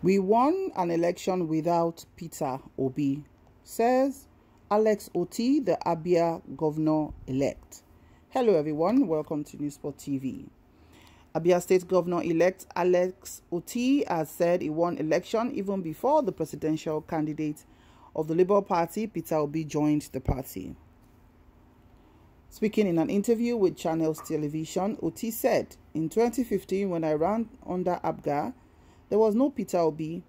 We won an election without Peter Obi, says Alex Otti, the Abia governor elect. Hello, everyone. Welcome to News Spot TV. Abia State Governor elect Alex Otti has said he won election even before the presidential candidate of the Labour Party, Peter Obi, joined the party. Speaking in an interview with Channels Television, Otti said, In 2015, when I ran under APGA, there was no Peter Obi,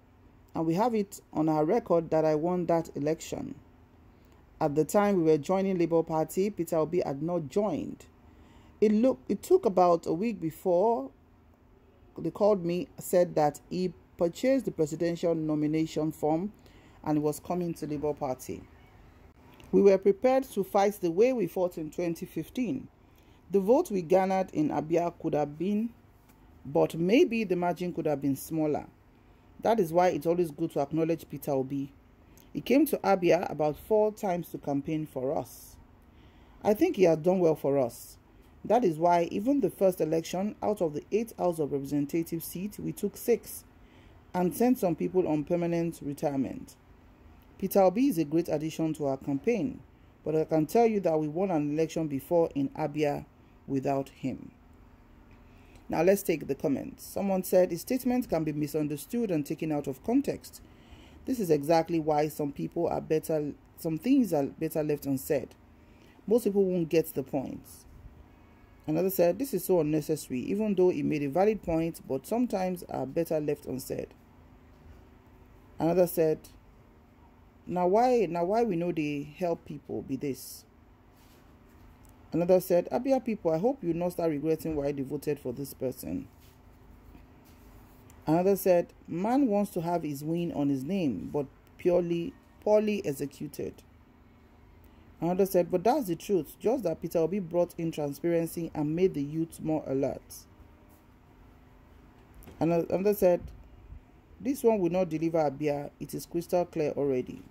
and we have it on our record that I won that election. At the time we were joining Labour Party, Peter Obi had not joined. It looked it took about a week before they called me, said that he purchased the presidential nomination form and was coming to Labour Party. We were prepared to fight the way we fought in 2015. The vote we garnered in Abia could have been but maybe the margin could have been smaller. That is why it's always good to acknowledge Peter Obi. He came to Abia about four times to campaign for us. I think he has done well for us. That is why even the first election, out of the eight House of Representative seats, we took six and sent some people on permanent retirement. Peter Obi is a great addition to our campaign, but I can tell you that we won an election before in Abia without him. Now let's take the comments. Someone said his statement can be misunderstood and taken out of context. This is exactly why some people are better, some things are better left unsaid. Most people won't get the points. Another said, This is so unnecessary, even though he made a valid point, but sometimes are better left unsaid. Another said, Now why now why we know they help people be this? Another said, Abia people, I hope you not start regretting why they voted for this person. Another said, Man wants to have his win on his name, but purely, poorly executed. Another said, But that's the truth, just that Peter Obi brought in transparency and made the youth more alert. Another said, This one will not deliver Abia, it is crystal clear already.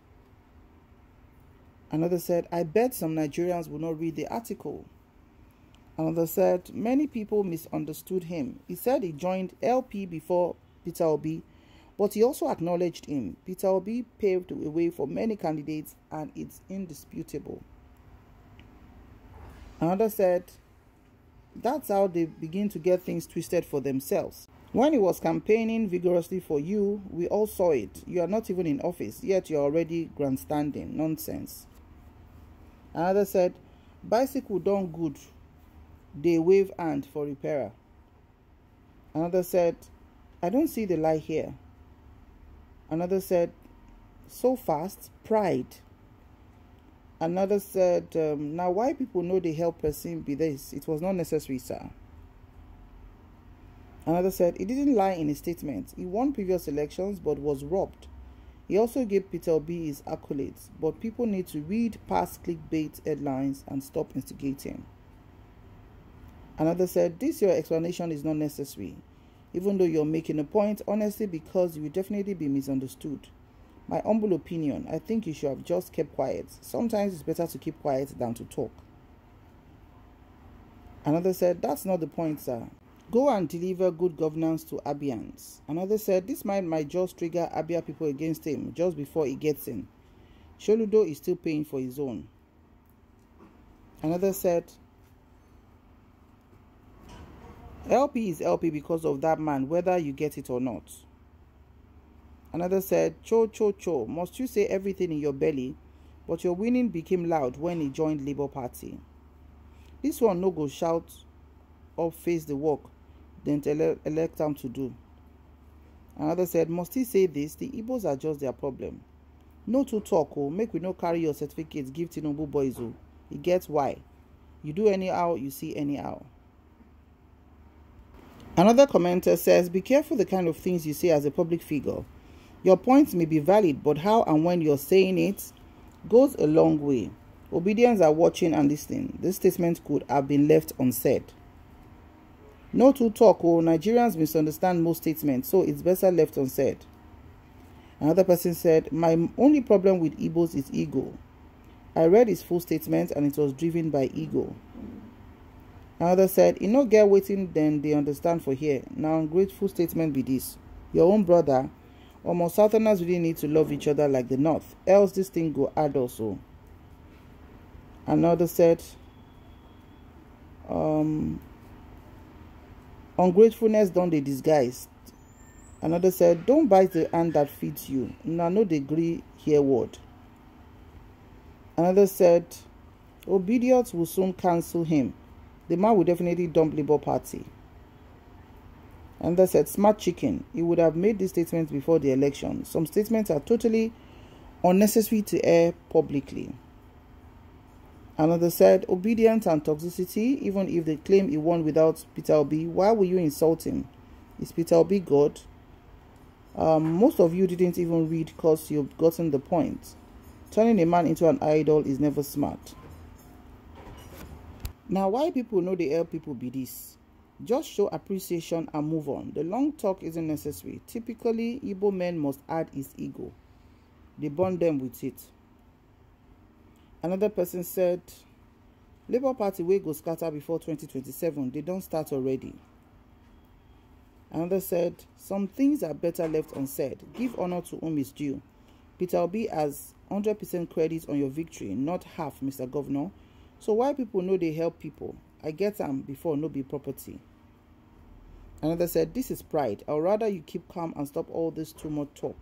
Another said, I bet some Nigerians will not read the article. Another said, many people misunderstood him. He said he joined LP before Peter Obi, but he also acknowledged him. Peter Obi paved the way for many candidates, and it's indisputable. Another said, that's how they begin to get things twisted for themselves. When he was campaigning vigorously for you, we all saw it. You are not even in office, yet you're already grandstanding. Nonsense. Another said, Bicycle done good. They wave hand for repairer. Another said, I don't see the light here. Another said, So fast, pride. Another said, um, Now why people know they help person be this? It was not necessary, sir. Another said, He didn't lie in his statement. He won previous elections but was robbed. He also gave Peter Obi his accolades, but people need to read past clickbait headlines and stop instigating. Another said, This your explanation is not necessary, even though you're making a point, honestly, because you will definitely be misunderstood. My humble opinion, I think you should have just kept quiet. Sometimes it's better to keep quiet than to talk. Another said, That's not the point, sir. Go and deliver good governance to Abians. Another said this might might just trigger Abia people against him just before he gets in. Soludo is still paying for his own. Another said LP is LP because of that man, whether you get it or not. Another said, Cho, cho, cho, must you say everything in your belly? But your winning became loud when he joined Labour Party. This one no go shout or face the work then ele elect him to do. Another said, Must he say this? The Igbos are just their problem. No to talk, oh, make we no carry your certificates, give Tinubu boys, oh. He gets why. You do anyhow, you see anyhow. Another commenter says, Be careful the kind of things you say as a public figure. Your points may be valid, but how and when you're saying it goes a long way. Obidients are watching and listening. This statement could have been left unsaid. No to talk, oh, Nigerians misunderstand most statements, so it's better left unsaid. Another person said, My only problem with Igbos is ego. I read his full statement and it was driven by ego. Another said, You no get waiting, then they understand for here. Now, grateful statement be this. Your own brother, Almost Southerners really need to love each other like the North, else this thing go hard also. Another said, um, ungratefulness don't they disguise. Another said, don't bite the hand that feeds you. Now no degree here word. Another said, Obidients will soon cancel him. The man will definitely dump Labour Party. And they said, smart chicken. He would have made this statement before the election. Some statements are totally unnecessary to air publicly. Another said, Obidients and toxicity, even if they claim he won without Peter Obi, why will you insult him? Is Peter Obi God? Um, most of you didn't even read because you've gotten the point. Turning a man into an idol is never smart. Now, why people know they help people be this? Just show appreciation and move on. The long talk isn't necessary. Typically, Igbo men must add his ego. They bond them with it. Another person said, Labour Party will go scatter before 2027. They don't start already. Another said, Some things are better left unsaid. Give honor to whom is due. Peter Obi has 100% credit on your victory, not half, Mr. Governor. So why people know they help people? I get them before no be property. Another said, This is pride. I'd rather you keep calm and stop all this too much talk.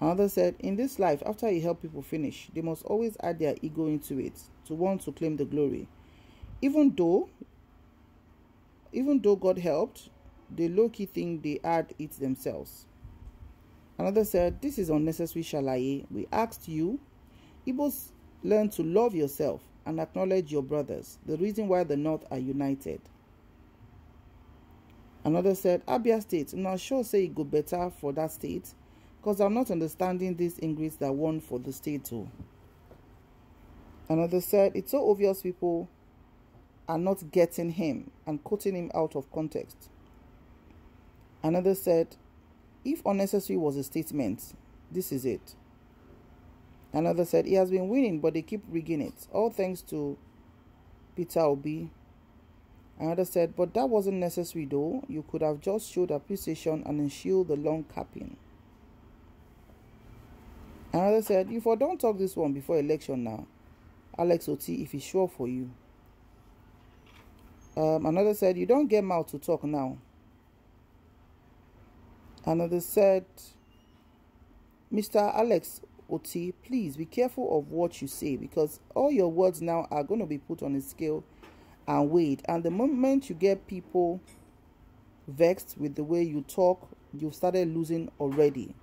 Another said, In this life, after you help people finish, they must always add their ego into it to want to claim the glory. Even though even though God helped, they low key think they add it themselves. Another said, This is unnecessary shalaye. We asked you. Igbos learn to love yourself and acknowledge your brothers, the reason why the North are united. Another said, Abia State, not sure say it go better for that state because I'm not understanding these ingredients that won for the state oh. too. Another said, it's so obvious people are not getting him and quoting him out of context. Another said, if unnecessary was a statement, this is it. Another said, he has been winning, but they keep rigging it. All thanks to Peter Obi Another said, but that wasn't necessary though. You could have just showed appreciation and ensured the long capping. Another said, if I don't talk this one before election now, Alex Otti, if it's sure for you. Um, another said, you don't get mouth to talk now. Another said, Mr. Alex Otti, please be careful of what you say because all your words now are going to be put on a scale and weighed. And the moment you get people vexed with the way you talk, you've started losing already.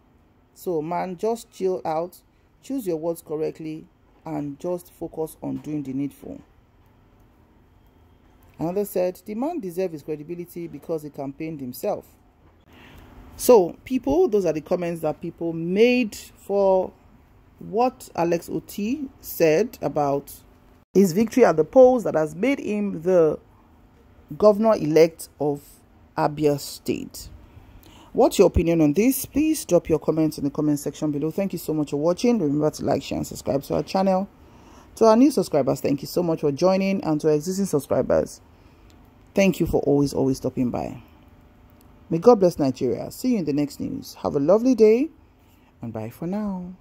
So, man, just chill out, choose your words correctly, and just focus on doing the needful. Another said, The man deserves his credibility because he campaigned himself. So, people, those are the comments that people made for what Alex Otti said about his victory at the polls that has made him the governor elect of Abia State. What's your opinion on this? Please drop your comments in the comment section below. Thank you so much for watching. Remember to like, share, and subscribe to our channel. To our new subscribers, thank you so much for joining. And to our existing subscribers, thank you for always, always stopping by. May God bless Nigeria. See you in the next news. Have a lovely day and bye for now.